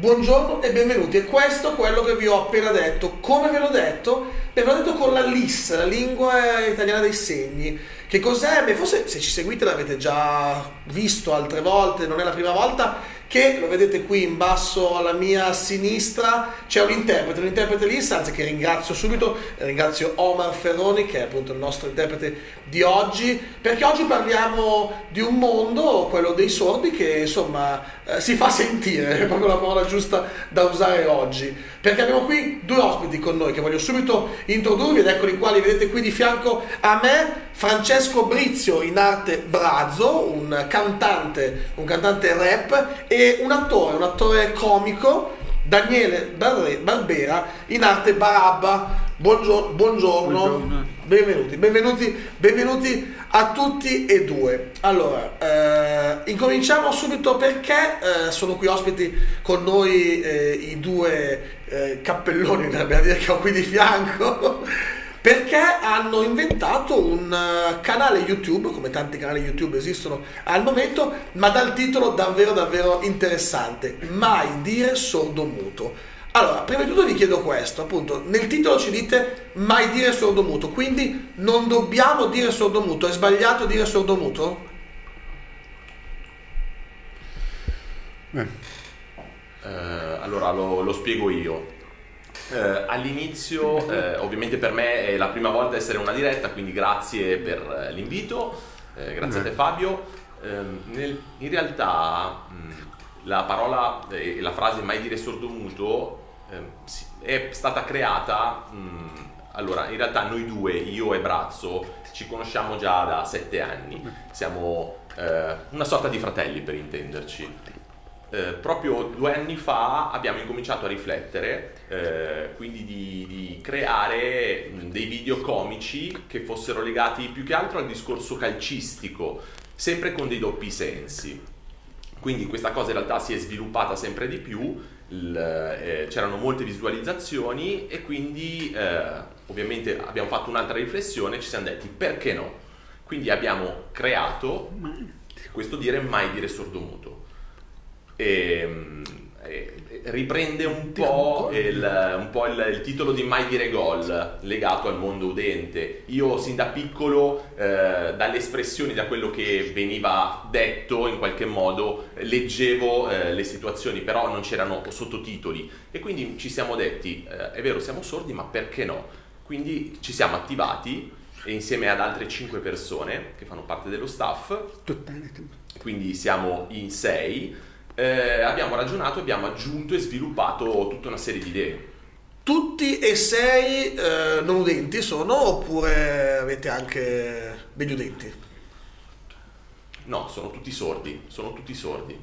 Buongiorno e benvenuti. E questo è quello che vi ho appena detto. Come ve l'ho detto? Ve l'ho detto con la LIS, la lingua italiana dei segni. Che cos'è? Beh, forse se ci seguite l'avete già visto altre volte, non è la prima volta che lo vedete qui in basso alla mia sinistra c'è un interprete, un interprete LIS, anzi che ringrazio subito, ringrazio Omar Ferroni che è appunto il nostro interprete di oggi, perché oggi parliamo di un mondo, quello dei sordi, che insomma eh, si fa sentire, è proprio la parola giusta da usare oggi, perché abbiamo qui due ospiti con noi che voglio subito introdurvi ed eccoli qua, li vedete qui di fianco a me, Francesco Brizio in arte Brazzo, un cantante, un cantante rap e un attore, un attore comico, Daniele Barbera in arte Barabba. Buongiorno, buongiorno. buongiorno. Benvenuti, benvenuti, benvenuti a tutti e due. Allora, eh, incominciamo subito perché eh, sono qui ospiti con noi eh, i due eh, cappelloni, per dire che ho qui di fianco perché hanno inventato un uh, canale YouTube, come tanti canali YouTube esistono al momento, ma dal titolo davvero davvero interessante, Mai dire sordomuto. Allora, prima di tutto vi chiedo questo, appunto, nel titolo ci dite mai dire sordomuto, quindi non dobbiamo dire sordomuto, è sbagliato dire sordomuto? Eh. Uh, allora lo, lo spiego io. Eh, all'inizio, eh, ovviamente per me è la prima volta essere una diretta, quindi grazie per eh, l'invito, eh, grazie a te Fabio. Ehm, nel, in realtà mh, la parola e la frase mai dire sordomuto ehm, è stata creata, mh, allora in realtà noi due, io e Brazzo, ci conosciamo già da sette anni, siamo eh, una sorta di fratelli per intenderci. Eh, proprio due anni fa abbiamo incominciato a riflettere, eh, quindi di, di, creare dei video comici che fossero legati più che altro al discorso calcistico, sempre con dei doppi sensi. Quindi questa cosa in realtà si è sviluppata sempre di più, il, eh, c'erano molte visualizzazioni e quindi eh, ovviamente abbiamo fatto un'altra riflessione e ci siamo detti perché no? Quindi abbiamo creato questo dire mai dire sordomuto e, e riprende un po', il, un po il, il, titolo di Mai dire gol legato al mondo udente. Io sin da piccolo, eh, dalle espressioni, da quello che veniva detto in qualche modo, leggevo eh, le situazioni, però non c'erano sottotitoli e quindi ci siamo detti, eh, è vero siamo sordi, ma perché no? Quindi ci siamo attivati e insieme ad altre 5 persone che fanno parte dello staff, quindi siamo in 6 eh, abbiamo ragionato, abbiamo aggiunto e sviluppato tutta una serie di idee. Tutti e sei eh, non udenti sono oppure avete anche degli udenti? No, sono tutti sordi, sono tutti sordi.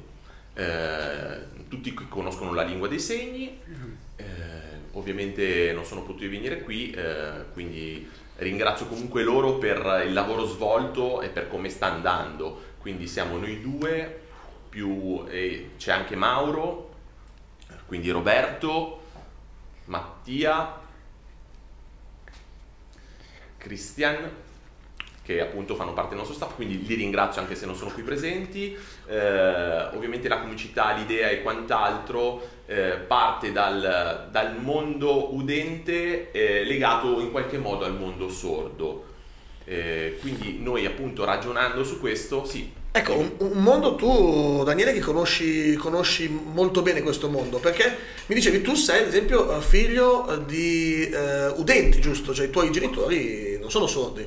Eh, tutti qui conoscono la lingua dei segni, eh, ovviamente non sono potuti venire qui, eh, quindi ringrazio comunque loro per il lavoro svolto e per come sta andando. Quindi siamo noi due, più eh, c'è anche Mauro, quindi Roberto, Mattia, Christian, che appunto fanno parte del nostro staff, quindi li ringrazio anche se non sono qui presenti. Eh, ovviamente la comicità, l'idea e quant'altro eh, parte dal, dal, mondo udente eh, legato in qualche modo al mondo sordo. Eh, quindi noi appunto ragionando su questo, sì, Ecco, un, un, mondo tu, Daniele, che conosci, conosci, molto bene questo mondo, perché mi dicevi tu sei, ad esempio, figlio di uh, udenti, giusto? Cioè i tuoi genitori non sono sordi.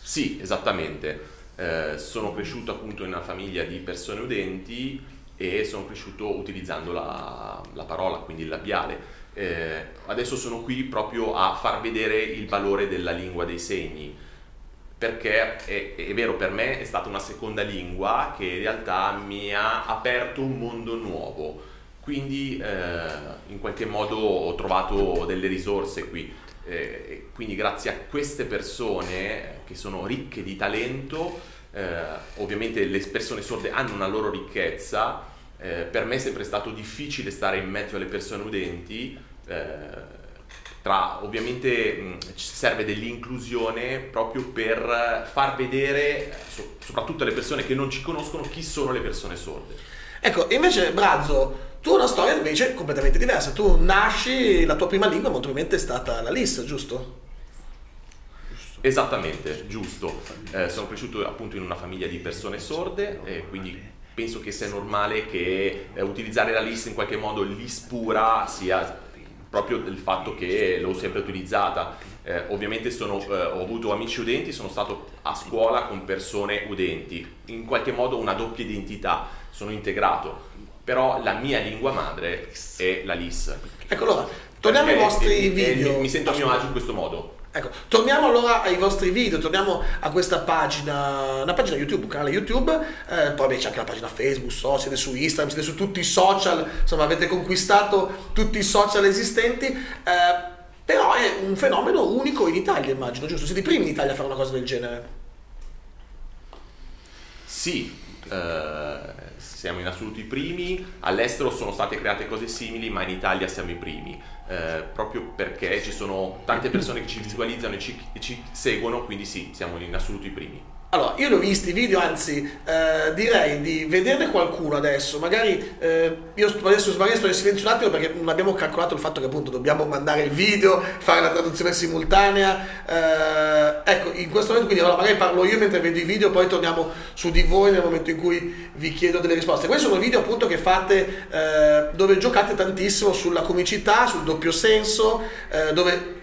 Sì, esattamente. Eh, sono cresciuto appunto in una famiglia di persone udenti e sono cresciuto utilizzando la, la parola, quindi il labiale. Eh, adesso sono qui proprio a far vedere il valore della lingua dei segni perché è, è, vero per me è stata una seconda lingua che in realtà mi ha aperto un mondo nuovo. Quindi eh, in qualche modo ho trovato delle risorse qui. Eh, quindi grazie a queste persone che sono ricche di talento eh, ovviamente le persone sorde hanno una loro ricchezza eh, per me è sempre stato difficile stare in mezzo alle persone udenti eh, tra ovviamente mh, serve dell'inclusione proprio per far vedere so, soprattutto alle persone che non ci conoscono chi sono le persone sorde. Ecco, invece Brazzo, tu hai una storia invece completamente diversa. Tu nasci, la tua prima lingua molto probabilmente è stata la LIS, giusto? Esattamente, giusto. Eh, sono cresciuto appunto in una famiglia di persone sorde e quindi penso che sia normale che eh, utilizzare la LIS in qualche modo LIS pura sia proprio del fatto che l'ho sempre utilizzata. Eh, ovviamente sono, eh, ho avuto amici udenti, sono stato a scuola con persone udenti, in qualche modo una doppia identità, sono integrato, però la mia lingua madre è la LIS. Ecco allora, torniamo ai vostri video. mi sento a mio agio in questo modo. Ecco, torniamo allora ai vostri video, torniamo a questa pagina, una pagina YouTube, un canale YouTube, eh, poi c'è anche la pagina Facebook, so, siete su Instagram, siete su tutti i social, insomma avete conquistato tutti i social esistenti, eh, però è un fenomeno unico in Italia immagino, giusto? Siete i primi in Italia a fare una cosa del genere? Sì, eh, siamo in assoluto i primi, all'estero sono state create cose simili, ma in Italia siamo i primi, eh, proprio perché ci sono tante persone che ci visualizzano e ci, e ci seguono, quindi sì, siamo in assoluto i primi. Allora, io li ho visti i video, anzi eh, direi di vederne qualcuno adesso, magari eh, io adesso magari sto in silenzio un attimo perché non abbiamo calcolato il fatto che appunto dobbiamo mandare il video, fare la traduzione simultanea, eh, ecco, in questo momento quindi allora, magari parlo io mentre vedo i video, poi torniamo su di voi nel momento in cui vi chiedo delle risposte. Questi sono video appunto che fate eh, dove giocate tantissimo sulla comicità, sul doppio senso, eh, dove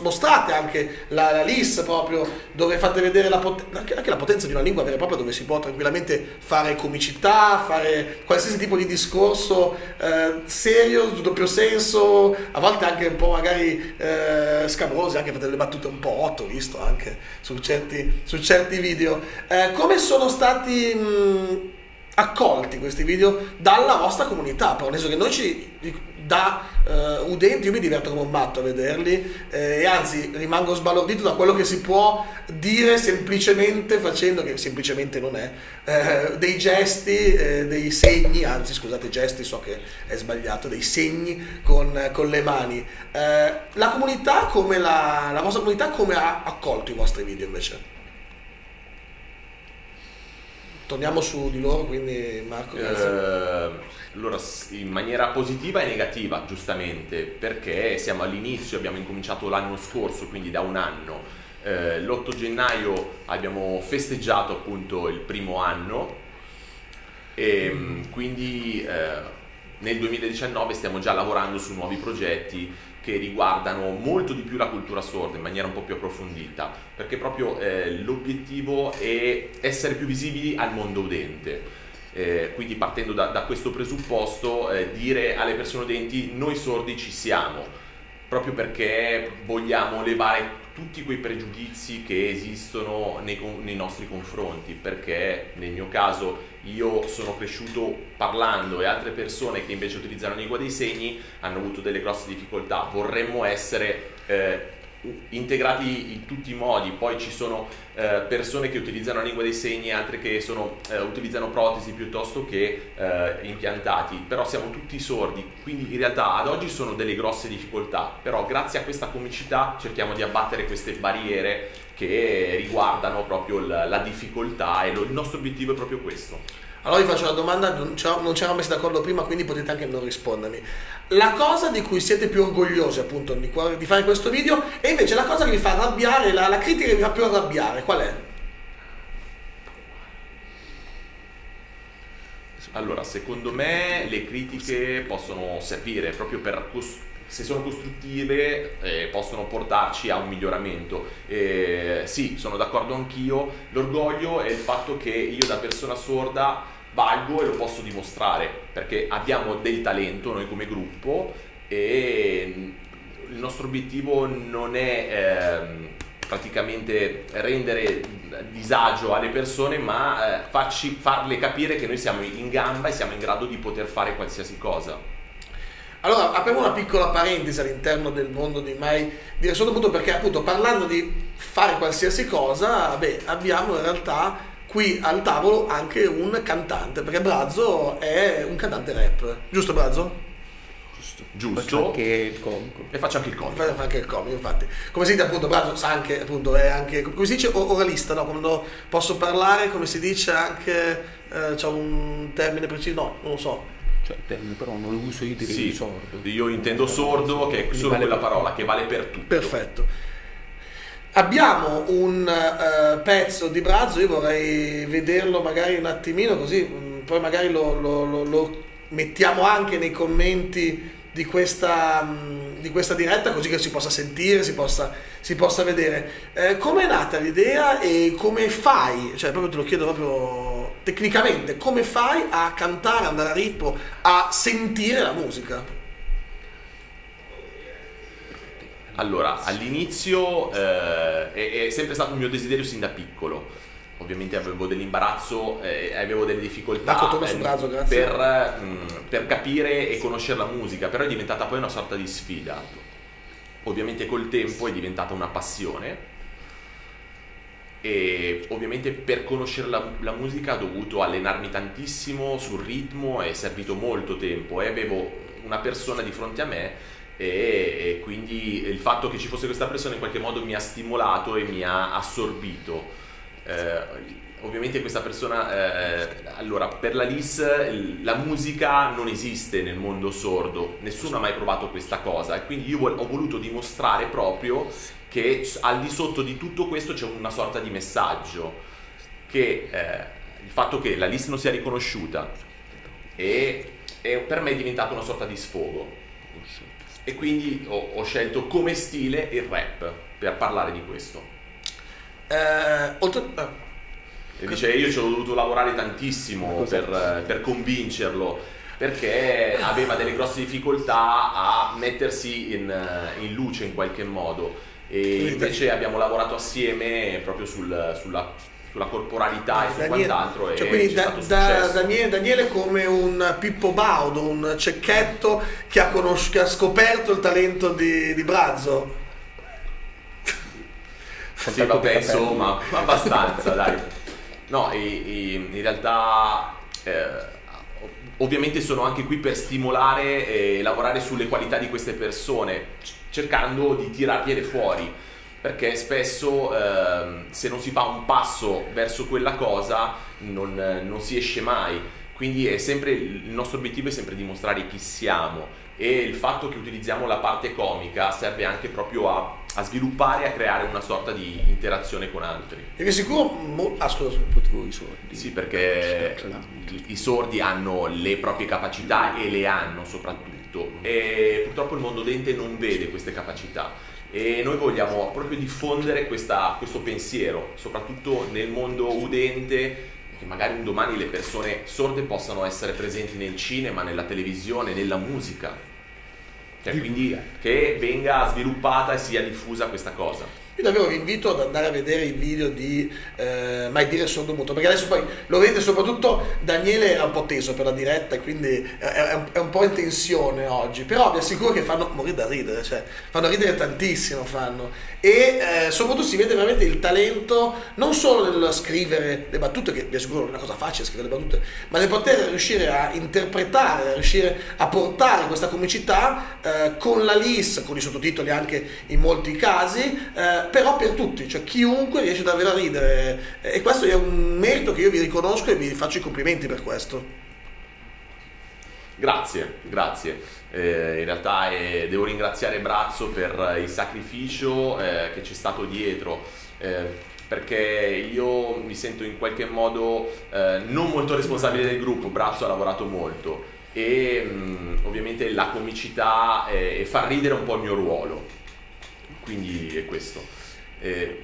mostrate anche la, la LIS proprio, dove fate vedere la pot- anche, anche, la potenza di una lingua vera e propria, dove si può tranquillamente fare comicità, fare qualsiasi tipo di discorso eh, serio, doppio senso, a volte anche un po' magari eh, scabrosi, anche fate delle battute un po' otto, visto anche su certi, su certi video. Eh, come sono stati... Mh, accolti questi video dalla vostra comunità, per nel che noi ci da uh, udenti io mi diverto come un matto a vederli eh, e anzi rimango sbalordito da quello che si può dire semplicemente facendo, che semplicemente non è, eh, dei gesti, eh, dei segni, anzi scusate gesti so che è sbagliato, dei segni con, con le mani. Eh, la comunità come la, la vostra comunità come ha accolto i vostri video invece? Torniamo su di loro, quindi Marco. Eh, allora, in maniera positiva e negativa, giustamente, perché siamo all'inizio, abbiamo incominciato l'anno scorso, quindi da un anno. Eh, l'8 gennaio abbiamo festeggiato appunto il primo anno e mm. quindi eh, nel 2019 stiamo già lavorando su nuovi progetti che riguardano molto di più la cultura sorda in maniera un po' più approfondita, perché proprio eh, l'obiettivo è essere più visibili al mondo udente. Eh, quindi partendo da, da questo presupposto, eh, dire alle persone udenti noi sordi ci siamo, proprio perché vogliamo levare tutti quei pregiudizi che esistono nei, nei, nostri confronti, perché nel mio caso io sono cresciuto parlando e altre persone che invece utilizzano la lingua dei segni hanno avuto delle grosse difficoltà, vorremmo essere... Eh, integrati in tutti i modi, poi ci sono eh, persone che utilizzano la lingua dei segni, altre che sono, eh, utilizzano protesi piuttosto che eh, impiantati, però siamo tutti sordi, quindi in realtà ad oggi sono delle grosse difficoltà, però grazie a questa comicità cerchiamo di abbattere queste barriere che riguardano proprio la, la difficoltà e lo, il nostro obiettivo è proprio questo. Allora vi faccio una domanda, non ci eravamo messi d'accordo prima, quindi potete anche non rispondermi. La cosa di cui siete più orgogliosi appunto di, di fare questo video e invece la cosa che vi fa arrabbiare, la, la critica che vi fa più arrabbiare, qual è? Allora, secondo me le critiche possono servire proprio per costruire se sono costruttive eh, possono portarci a un miglioramento. Eh, sì, sono d'accordo anch'io, l'orgoglio è il fatto che io da persona sorda valgo e lo posso dimostrare, perché abbiamo del talento noi come gruppo e il nostro obiettivo non è eh, praticamente rendere disagio alle persone, ma eh, farci, farle capire che noi siamo in gamba e siamo in grado di poter fare qualsiasi cosa. Allora, apriamo una piccola parentesi all'interno del mondo di Mai di Ressondo Muto perché appunto parlando di fare qualsiasi cosa, beh, abbiamo in realtà qui al tavolo anche un cantante, perché Brazzo è un cantante rap, giusto Brazzo? Giusto. Giusto. Faccio anche il comico. E faccio anche il comico. Fa anche il comico, infatti. Come si dice appunto, Brazzo sa anche, appunto, è anche, come si dice, oralista, no? Quando posso parlare, come si dice anche, eh, c'è un termine preciso, no, non lo so. Cioè, termine, però non lo uso io direi Sì, sordo. io intendo sordo, che è solo vale quella per parola, che vale per tutto. Perfetto. Abbiamo un eh, pezzo di Brazzo, io vorrei vederlo magari un attimino così, mm, poi magari lo, lo- lo- lo mettiamo anche nei commenti di questa, mm, di questa diretta così che si possa sentire, si possa, si possa vedere. Eh, come è nata l'idea e come fai, cioè proprio te lo chiedo proprio tecnicamente, come fai a cantare, andare a ritmo, a sentire la musica? Allora, all'inizio eh, è, è sempre stato un mio desiderio sin da piccolo. Ovviamente avevo dell'imbarazzo e avevo delle difficoltà torna eh, grazie. per, mm, per capire e conoscere la musica, però è diventata poi una sorta di sfida. Ovviamente col tempo è diventata una passione e ovviamente per conoscere la, la musica ho dovuto allenarmi tantissimo sul ritmo, è servito molto tempo e avevo una persona di fronte a me e, e quindi il fatto che ci fosse questa persona in qualche modo mi ha stimolato e mi ha assorbito. Eh, ovviamente questa persona, eh, allora per la LIS la musica non esiste nel mondo sordo, nessuno ha mai provato questa cosa. E quindi io ho voluto dimostrare proprio che al di sotto di tutto questo c'è una sorta di messaggio che eh, il fatto che la LIS non sia riconosciuta e, e per me è diventato una sorta di sfogo e quindi ho, ho scelto come stile il rap per parlare di questo. Eh, oltre, eh, E dice io ci ho dovuto lavorare tantissimo per, per convincerlo perché aveva delle grosse difficoltà a mettersi in, in luce in qualche modo e invece abbiamo lavorato assieme proprio sul- sulla, sulla corporalità e su Daniele- quant'altro cioè, e quindi c'è da- stato da-. Daniele, Daniele è come un Pippo Baudo, un cecchetto che ha, conosci- che ha scoperto il talento di, di Brazzo. Sì, vabbè, insomma, abbastanza, dai. No, e- e in realtà eh, ovviamente sono anche qui per stimolare e lavorare sulle qualità di queste persone, c- cercando di tirargliele fuori, perché spesso ehm, se non si fa un passo verso quella cosa non, non si esce mai. Quindi è sempre, il nostro obiettivo è sempre dimostrare chi siamo e il fatto che utilizziamo la parte comica serve anche proprio a, a sviluppare e a creare una sorta di interazione con altri. E di sicuro... mo- ah, scusa. Potevo i soldi. Sì, perché i sordi hanno le proprie capacità e le hanno soprattutto e purtroppo il mondo dente non vede queste capacità e noi vogliamo proprio diffondere questa- questo pensiero, soprattutto nel mondo udente che magari un domani le persone sorde possano essere presenti nel cinema, nella televisione, nella musica. Cioè, quindi che venga sviluppata e sia diffusa questa cosa. Io davvero vi invito ad andare a vedere i video di eh, Mai dire sordo muto, perché adesso poi lo vedete soprattutto Daniele era un po' teso per la diretta quindi è, è un- è un po' in tensione oggi, però vi assicuro che fanno morire da ridere, cioè fanno ridere tantissimo, fanno. E eh, soprattutto si vede veramente il talento non solo nel scrivere le battute, che vi assicuro è una cosa facile scrivere le battute, ma nel poter riuscire a interpretare, a riuscire a portare questa comicità eh, con la LIS, con i sottotitoli anche in molti casi, eh, però per tutti, cioè chiunque riesce davvero a ridere. E questo è un merito che io vi riconosco e vi faccio i complimenti per questo. Grazie, grazie. Eh, in realtà eh, devo ringraziare Brazzo per il sacrificio eh, che c'è stato dietro, eh, perché io mi sento in qualche modo eh, non molto responsabile del gruppo, Brazzo ha lavorato molto e mh, ovviamente la comicità eh, e far ridere un po' il mio ruolo, quindi è questo. Eh,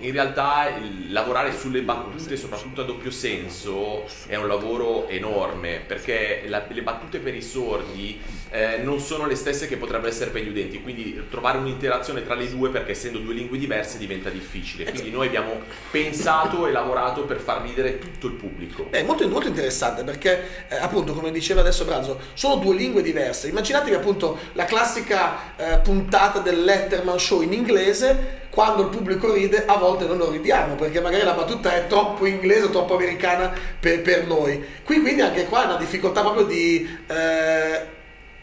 in realtà lavorare sulle battute, soprattutto a doppio senso, è un lavoro enorme perché la- le battute per i sordi eh, non sono le stesse che potrebbero essere per gli udenti, quindi trovare un'interazione tra le due perché essendo due lingue diverse diventa difficile. Quindi noi abbiamo pensato e lavorato per far ridere tutto il pubblico. È molto, molto interessante perché, eh, appunto, come diceva adesso Brazzo, sono due lingue diverse. Immaginatevi appunto la classica eh, puntata del Letterman Show in inglese. Quando il pubblico ride, a volte non ridiamo perché magari la battuta è troppo inglese o troppo americana per, per noi. Qui quindi anche qua è una difficoltà proprio di eh,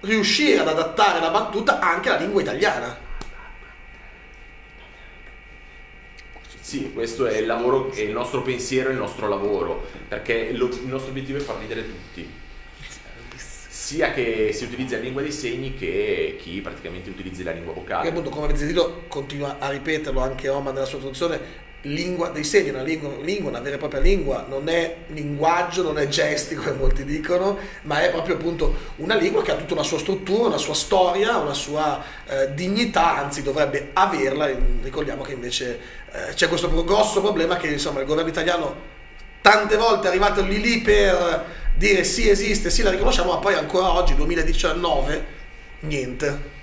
riuscire ad adattare la battuta anche alla lingua italiana. Sì, questo è il lavoro, è il nostro pensiero, il nostro lavoro, perché lo- il nostro obiettivo è far ridere tutti. Sia che si utilizzi la lingua dei segni che chi praticamente utilizzi la lingua vocale. appunto, come avete sentito, continua a ripeterlo anche Oma nella sua traduzione, lingua dei segni, una lingua, lingua, una vera e propria lingua, non è linguaggio, non è gesti come molti dicono, ma è proprio appunto una lingua che ha tutta una sua struttura, una sua storia, una sua eh, dignità, anzi dovrebbe averla, ricordiamo che invece eh, c'è questo grosso problema che insomma il governo italiano tante volte è arrivato lì lì per dire sì esiste, sì la riconosciamo, ma poi ancora oggi, 2019, niente.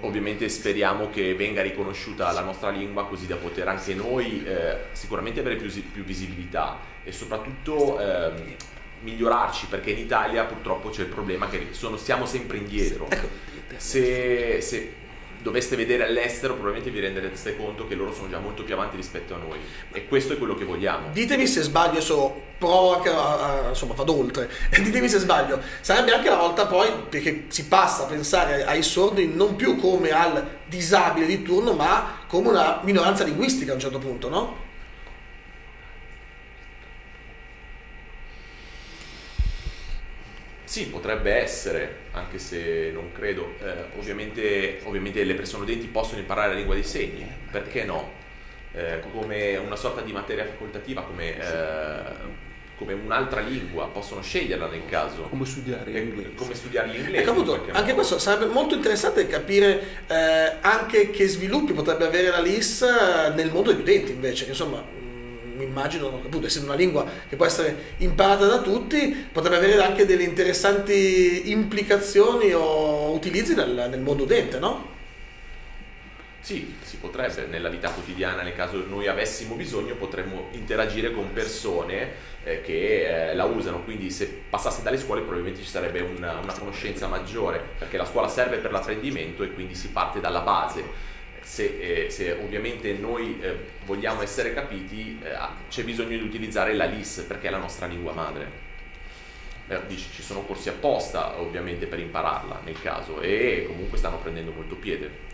Ovviamente speriamo che venga riconosciuta la nostra lingua così da poter anche noi eh, sicuramente avere più, più visibilità e soprattutto ehm, migliorarci perché in Italia purtroppo c'è il problema che sono- siamo sempre indietro. Ecco, Se, se doveste vedere all'estero probabilmente vi renderete conto che loro sono già molto più avanti rispetto a noi e questo è quello che vogliamo. Ditemi se sbaglio, adesso provo anche a, a- insomma vado oltre, ditemi se sbaglio, sarebbe anche la volta poi, perché si passa a pensare ai sordi non più come al disabile di turno, ma come una minoranza linguistica a un certo punto, no? Sì, potrebbe essere, anche se non credo. Eh, ovviamente, ovviamente le persone udenti possono imparare la lingua dei segni, perché no? Eh, come una sorta di materia facoltativa, come, eh, come un'altra lingua, possono sceglierla nel caso. Come studiare E- inglese. Come studiare l'inglese. Ecco appunto, anche modo. questo sarebbe molto interessante capire eh, anche che sviluppi potrebbe avere la LIS eh, nel mondo degli utenti invece, che insomma mm, mi immagino, appunto essendo una lingua che può essere imparata da tutti, potrebbe avere anche delle interessanti implicazioni o utilizzi nel, nel mondo utente, no? Sì, si potrebbe, nella vita quotidiana, nel caso noi avessimo bisogno, potremmo interagire con persone eh, che eh, la usano, quindi se passasse dalle scuole probabilmente ci sarebbe una, una conoscenza maggiore, perché la scuola serve per l'apprendimento e quindi si parte dalla base. Se, eh, se ovviamente noi eh, vogliamo essere capiti, eh, c'è bisogno di utilizzare la LIS perché è la nostra lingua madre. Eh, dici, ci sono corsi apposta ovviamente per impararla nel caso e comunque stanno prendendo molto piede.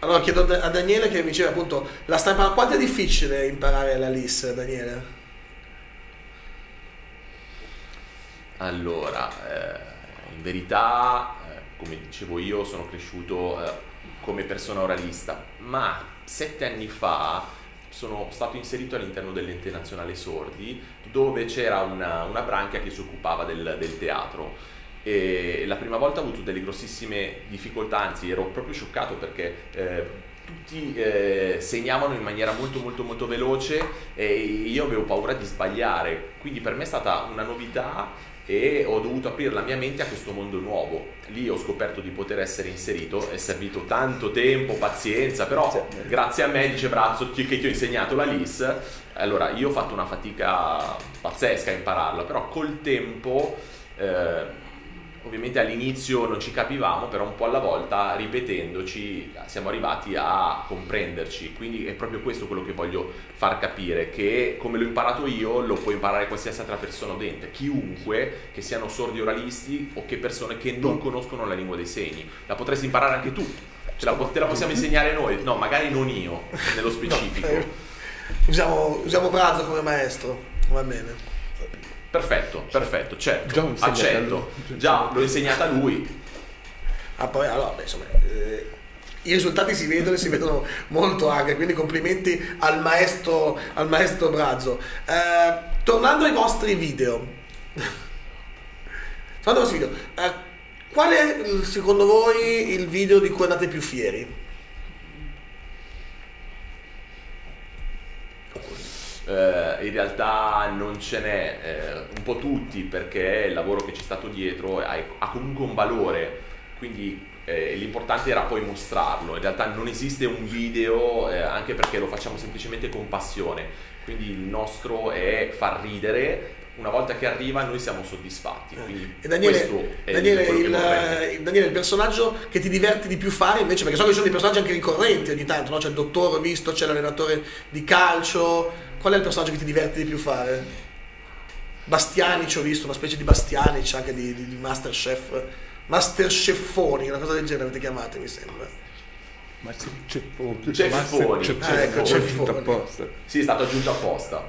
Allora chiedo a Da- a Daniele che mi diceva appunto la stai imparando, quanto è difficile imparare la LIS, Daniele? Allora, eh, in verità, eh, come dicevo io, sono cresciuto eh, come persona oralista, ma sette anni fa sono stato inserito all'interno dell'ente nazionale sordi, dove c'era una, una branchia che si occupava del, del teatro. E la prima volta ho avuto delle grossissime difficoltà, anzi ero proprio scioccato perché eh, tutti eh, segnavano in maniera molto molto molto veloce e io avevo paura di sbagliare, quindi per me è stata una novità e ho dovuto aprire la mia mente a questo mondo nuovo. Lì ho scoperto di poter essere inserito, è servito tanto tempo, pazienza, però grazie a me, dice Brazzo, che ti ho insegnato la LIS, allora io ho fatto una fatica pazzesca a impararla, però col tempo... eh, Ovviamente all'inizio non ci capivamo, però un po' alla volta, ripetendoci, siamo arrivati a comprenderci. Quindi è proprio questo quello che voglio far capire, che come l'ho imparato io, lo può imparare qualsiasi altra persona udente, chiunque, che siano sordi oralisti o che persone che non conoscono la lingua dei segni. La potresti imparare anche tu. Ce la, te la possiamo insegnare noi? No, magari non io, nello specifico. Eh, usiamo, usiamo Brazzo come maestro, va bene. Perfetto, perfetto, certo. Già l'ho insegnata Accetto. lui. Già, l'ho insegnata a lui. Ah, poi, allora, insomma, eh, i risultati si vedono e si vedono molto anche, quindi complimenti al maestro, al maestro Brazzo. Eh, tornando ai vostri video, tornando ai vostri video, eh, qual è secondo voi il video di cui andate più fieri? Eh, in realtà non ce n'è, eh, un po' tutti perché il lavoro che c'è stato dietro ha, ha comunque un valore, quindi eh, l'importante era poi mostrarlo, in realtà non esiste un video eh, anche perché lo facciamo semplicemente con passione, quindi il nostro è far ridere, una volta che arriva noi siamo soddisfatti, quindi E Daniele, Daniele, il, il- Daniele, il personaggio che ti diverti di più fare invece, perché so che ci sono dei personaggi anche ricorrenti ogni tanto, no? c'è il dottore, visto, c'è l'allenatore di calcio, qual è il personaggio che ti diverti di più fare? Bastianic ho visto, una specie di Bastianic anche di, di, di Masterchef, Masterchefoni, una cosa del genere avete chiamate mi sembra. Ma c'è Ceffoni. Ceffoni. Ah, ecco, Ceffoni. Ceffoni. apposta. Sì, è stato aggiunto apposta.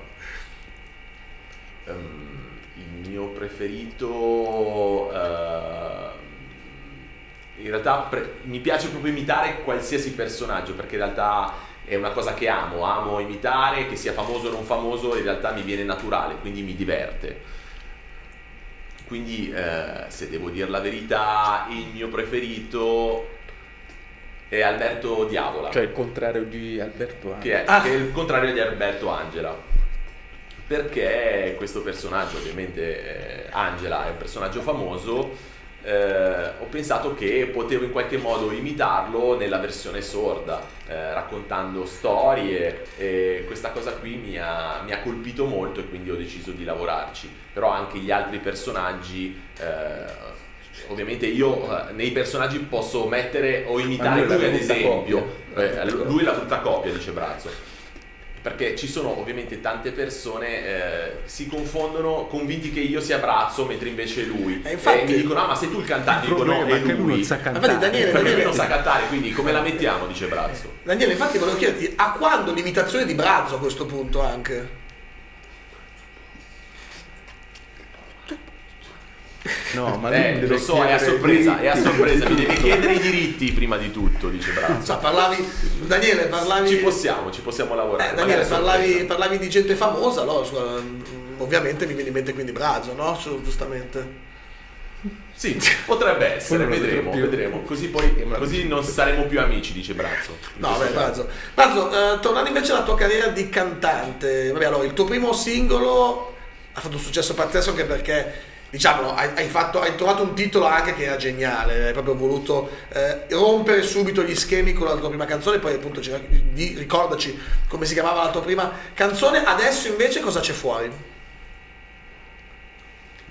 Ehm, il mio preferito... ehm, in realtà pre- mi piace proprio imitare qualsiasi personaggio perché in realtà è una cosa che amo, amo imitare, che sia famoso o non famoso, in realtà mi viene naturale, quindi mi diverte. Quindi eh, se devo dire la verità, il mio preferito è Alberto Diavola Cioè il contrario di Alberto Angela. che è, Ah. che è il contrario di Alberto Angela. Perché questo personaggio, ovviamente eh, Angela è un personaggio famoso, eh, ho pensato che potevo in qualche modo imitarlo nella versione sorda, eh, raccontando storie e questa cosa qui mi ha, mi ha colpito molto e quindi ho deciso di lavorarci. Però anche gli altri personaggi... eh, Ovviamente io eh, nei personaggi posso mettere o imitare lui ad esempio, eh, lui è la brutta coppia, dice Brazzo. Perché ci sono ovviamente tante persone eh, si confondono convinti che io sia Brazzo mentre invece è lui. Eh, infatti- e mi dicono: Ah, ma sei tu il cantante? Il Dico: No, è che lui non sa Infatti, cantare. Daniele, Perché lui Daniele- non sa cantare, quindi come la mettiamo? Dice Brazzo. Daniele, infatti volevo chiederti, a quando l'imitazione di Brazzo a questo punto anche? No, ma lui Eh, lo so, è a sorpresa, è a sorpresa, mi devi chiedere i diritti prima di tutto, dice Brazzo. Cioè, parlavi, Daniele, parlavi... Ci possiamo, ci possiamo lavorare. Eh, Daniele, parlavi, parlavi di gente famosa, no? Mm, Ovviamente mi viene in mente quindi Brazzo, no? Giu- Giustamente. Sì, potrebbe essere, vedremo, vedremo. Così poi così non saremo più amici, dice Brazzo. No, beh. Brazzo. Brazzo, eh, tornando invece alla tua carriera di cantante, vabbè, allora, il tuo primo singolo ha fatto un successo pazzesco anche perché, diciamo, hai, hai fatto- hai trovato un titolo anche che era geniale, hai proprio voluto eh, rompere subito gli schemi con la tua prima canzone, poi appunto ricordaci come si chiamava la tua prima canzone, adesso invece cosa c'è fuori?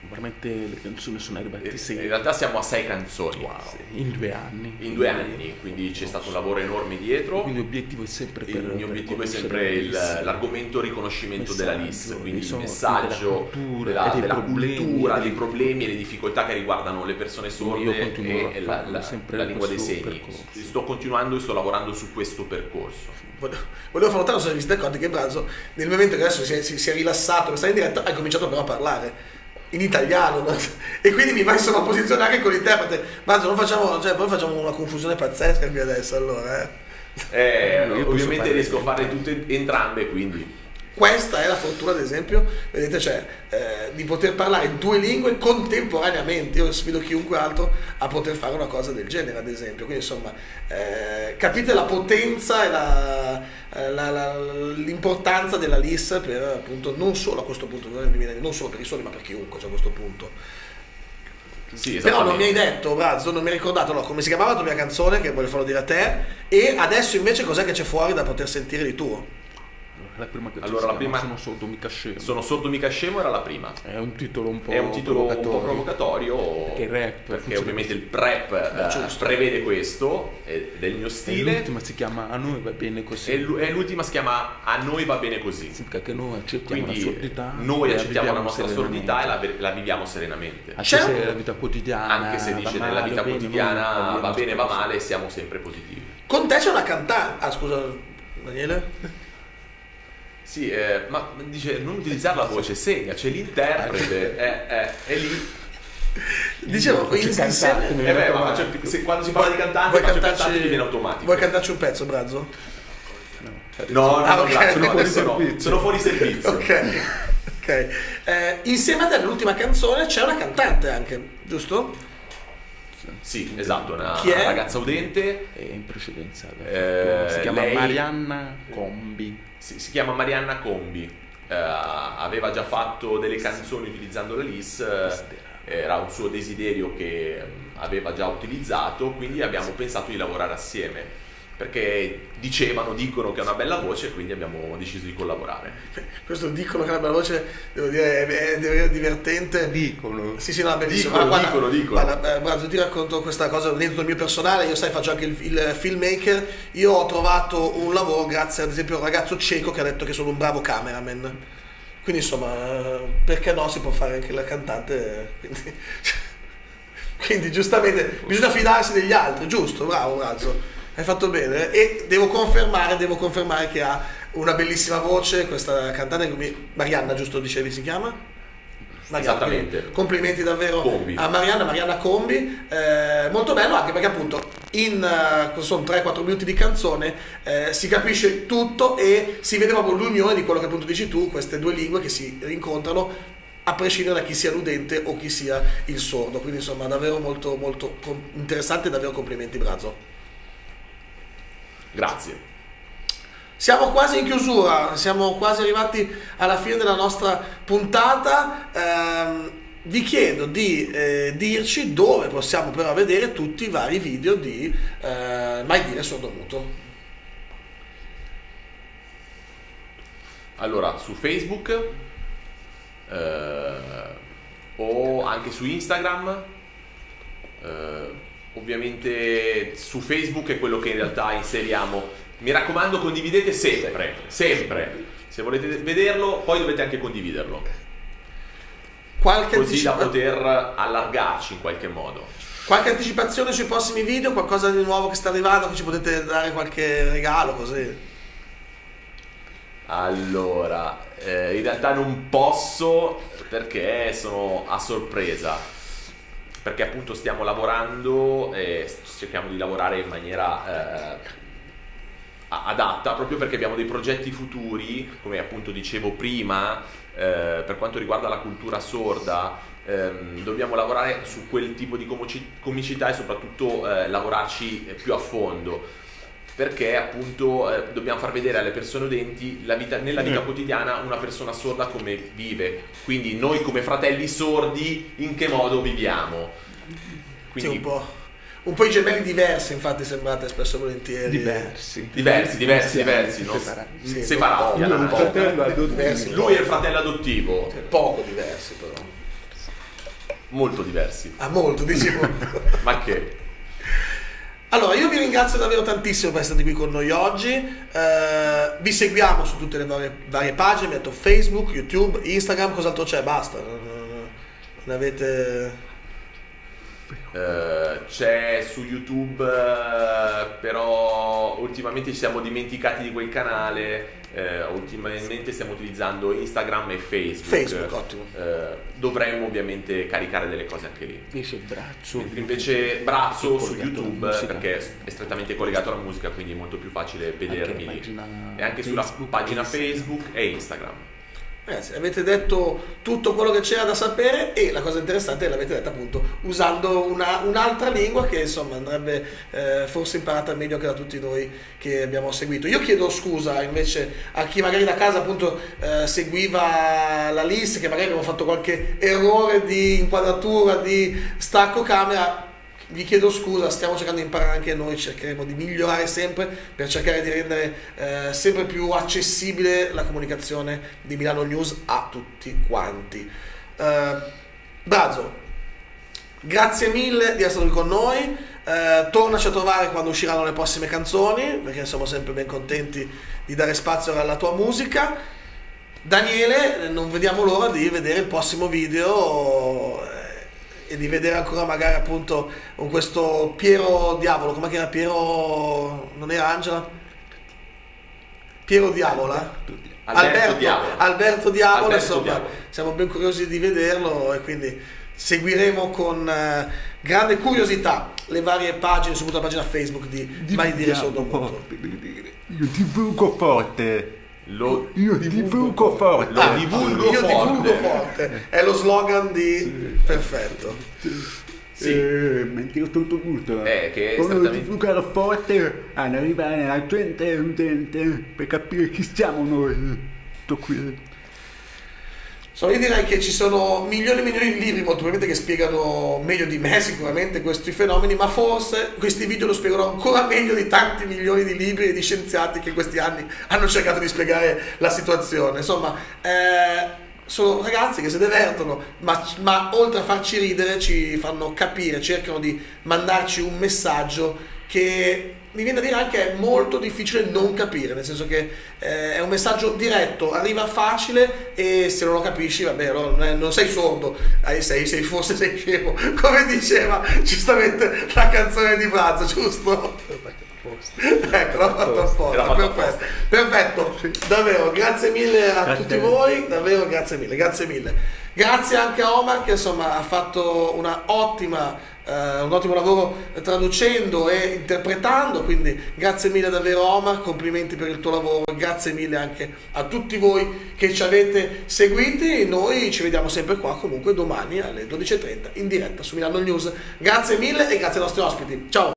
Veramente le canzoni sono arrivate In sei realtà siamo a sei canzoni in due anni. in due anni, quindi c'è stato un lavoro enorme dietro. Quindi l'obiettivo è sempre per Il mio per obiettivo è sempre il- l'argomento riconoscimento della Messaggio, LIS, quindi il messaggio della cultura, della, e dei della problemi, cultura, e dei dei- problemi e le difficoltà che riguardano le persone sorde e a la, la- la lingua dei segni. percorso. Sto continuando e sto lavorando su questo percorso. Volevo volevo far notare, non so se vi siete accorti che Brazzo, nel momento che adesso si è, si- è rilassato per stare in diretta, hai cominciato però a parlare in italiano no? e quindi mi vai in sovrapposizione anche con l'interprete. Brazzo, non facciamo, cioè, poi facciamo una confusione pazzesca qui adesso, allora, eh. Eh, Io posso ovviamente riesco a sempre. fare tutte entrambe, quindi Questa è la fortuna, ad esempio, vedete, cioè, eh, di poter parlare due lingue contemporaneamente. Io sfido chiunque altro a poter fare una cosa del genere, ad esempio. Quindi, insomma, eh, capite la potenza e la- eh, la- la- l'importanza della LIS per appunto non solo a questo punto, non solo per i soli, ma per chiunque cioè, a questo punto. sì, Però non mi hai detto, Brazzo, non mi hai ricordato no, come si chiamava la tua mia canzone, che voglio farlo dire a te, e adesso invece cos'è che c'è fuori da poter sentire di tuo? La prima canzone Allora, la prima- Sono sordo mica scemo. Sono sordo mica scemo era la prima. È un titolo un po' È un titolo un po' provocatorio. provocatorio Perché il rap perché ovviamente il prep eh, giusto. prevede questo ed è il mio E stile l'ultima si chiama A noi va bene così. e l'u- e l'ultima si chiama A noi va bene così. Significa che noi accettiamo Quindi la sordità. noi e la accettiamo la viviamo nostra sordità e la, la viviamo serenamente. Anche C'è se un- la vita quotidiana Anche se dice male, nella vita bene, quotidiana va bene, va male, siamo sempre positivi. Con te c'è una cantante. Ah, scusa, Daniele? Sì, eh, ma dice non utilizzare la voce, segna, c'è l'interprete, è, è, è lì. Dicevo, in- cantante, Eh viene beh, ma automatico. faccio- se- quando si parla di cantante, Vuoi faccio cantarci- viene automatico. Vuoi cantarci un pezzo, Brazzo? No, no, Ah, no, ok. grazie, Sono no, fuori no, sono fuori servizio. Ok. ok. Eh, insieme a te nell'ultima canzone c'è una cantante anche, giusto? Sì, esatto, una Chi è? ragazza udente, E in precedenza Eh, si chiama lei- Marianna Combi. Si, si chiama Marianna Combi, Eh, aveva già fatto delle canzoni utilizzando la LIS, eh, era un suo desiderio che mm, aveva già utilizzato, quindi abbiamo pensato di lavorare assieme. Perché dicevano, dicono che ha una bella voce, quindi abbiamo deciso di collaborare. Questo dicono che la bella voce, devo dire, è, è divertente. Dicono. Sì, sì, no, bellissimo. Dicono, Ma guarda- dicono, dicono. Guarda, eh, Brazzo, ti racconto questa cosa dentro il mio personale. Io, sai, faccio anche il, il filmmaker. Io ho trovato un lavoro grazie, ad esempio, a un ragazzo cieco che ha detto che sono un bravo cameraman. Quindi insomma, perché no, si può fare anche la cantante. Quindi, quindi giustamente bisogna fidarsi degli altri, giusto? Bravo Razzo. Hai fatto bene. E devo confermare, devo confermare che ha una bellissima voce, questa cantante, Marianna, giusto dicevi si chiama? Marianna, Esattamente. Complimenti davvero Combi. a Marianna, Marianna Combi. Eh, molto bello anche perché appunto in cosa sono 3-4 minuti di canzone eh, si capisce tutto e si vede proprio l'unione di quello che appunto dici tu, queste due lingue che si rincontrano a prescindere da chi sia l'udente o chi sia il sordo. Quindi insomma davvero molto molto interessante, davvero complimenti Brazzo. Grazie. Siamo quasi in chiusura, siamo quasi arrivati alla fine della nostra puntata. Ehm, vi chiedo di eh, dirci dove possiamo però vedere tutti i vari video di eh, Mai dire sordomuto. Allora, su Facebook eh, o anche su Instagram. eh, ovviamente su Facebook è quello che in realtà inseriamo. Mi raccomando, condividete sempre, sempre. Se volete vederlo, poi dovete anche condividerlo, Qualche, così da anticipa- poter allargarci in qualche modo. qualche anticipazione sui prossimi video, qualcosa di nuovo che sta arrivando, che ci potete dare qualche regalo così. Allora, eh, in realtà non posso perché sono a sorpresa. Perché appunto stiamo lavorando e cerchiamo di lavorare in maniera eh, adatta proprio perché abbiamo dei progetti futuri, come appunto dicevo prima, eh, per quanto riguarda la cultura sorda. ehm, dobbiamo lavorare su quel tipo di comici- comicità e soprattutto eh, lavorarci più a fondo perché appunto eh, dobbiamo far vedere alle persone udenti la vita- nella vita Mm. quotidiana una persona sorda come vive. Quindi noi come fratelli sordi in che modo viviamo. Sì, Quindi un po'. Un po' i gemelli diversi, infatti, sembrate spesso volentieri. Diversi. diversi, diversi, diversi, non Separati. Sì, separati. Un volta. fratello adottivo. Diversi. Lui è il fratello adottivo, Cioè, Poco diversi però. molto diversi. Ah, molto, molto. Ma che? Allora, io vi ringrazio davvero tantissimo per essere qui con noi oggi. Eh, vi seguiamo su tutte le varie, varie pagine, mi detto Facebook, YouTube, Instagram, cos'altro c'è? Basta. Non avete... Eh, c'è su YouTube, eh, però ultimamente ci siamo dimenticati di quel canale. eh, ultimamente stiamo utilizzando Instagram e Facebook. Facebook, ottimo. Dovremmo ovviamente caricare delle cose anche lì. Invece braccio. Mentre invece Brazzo su YouTube perché è strettamente collegato alla musica, quindi è molto più facile vedermi lì. E anche sulla Facebook, pagina. Facebook e Instagram. Ragazzi, avete detto tutto quello che c'era da sapere e la cosa interessante è che l'avete detta appunto usando una- un'altra lingua che insomma andrebbe eh, forse imparata meglio anche da tutti noi che abbiamo seguito. Io chiedo scusa invece a chi magari da casa appunto eh, seguiva la lista, che magari abbiamo fatto qualche errore di inquadratura, di stacco camera. Vi chiedo scusa, stiamo cercando di imparare anche noi, cercheremo di migliorare sempre per cercare di rendere eh, sempre più accessibile la comunicazione di Milano News a tutti quanti. Eh, Brazzo, grazie mille di essere qui con noi. Eh, tornaci a trovare quando usciranno le prossime canzoni, perché siamo sempre ben contenti di dare spazio alla tua musica. Daniele, non vediamo l'ora di vedere il prossimo video e di vedere ancora magari appunto con questo Piero Diavolo, come che era Piero, non era Angela? Piero Diavola? Alberto Diavolo. Alberto Diavolo, Alberto insomma, Diavolo. siamo ben curiosi di vederlo e quindi seguiremo con eh, grande curiosità le varie pagine, soprattutto la pagina Facebook di Mai Dire Sordomuto. Io divulgo forte. Lo, Io divulgo forte. Lo Ah, divulgo io forte. divulgo forte. È lo slogan di Perfetto. sì. Eh, mentire tutto tutto. Eh, che è Quando esattamente- divulgare forte ad arrivare alla gente udente per capire chi siamo noi. Tutto qui. Insomma, io direi che ci sono milioni e milioni di libri, molto probabilmente, che spiegano meglio di me sicuramente questi fenomeni, ma forse questi video lo spiegano ancora meglio di tanti milioni di libri e di scienziati che in questi anni hanno cercato di spiegare la situazione. Insomma, eh, sono ragazzi che si divertono, ma, ma oltre a farci ridere ci fanno capire, cercano di mandarci un messaggio che mi viene da dire anche è molto difficile non capire, nel senso che eh, è un messaggio diretto, arriva facile e se non lo capisci, vabbè, allora non, è- non sei sordo, eh, sei, sei- forse sei scemo, come diceva giustamente la canzone di Brazzo, giusto? Ecco, l'ho fatto apposta, perfetto. Perfetto, davvero, grazie mille a Grazie tutti voi, davvero grazie mille, grazie mille. Grazie anche a Omar che insomma ha fatto una ottima, eh, un ottimo lavoro traducendo e interpretando, quindi grazie mille davvero Omar, complimenti per il tuo lavoro, grazie mille anche a tutti voi che ci avete seguiti, noi ci vediamo sempre qua comunque domani alle 12.30 in diretta su Milano News. Grazie mille e grazie ai nostri ospiti, ciao!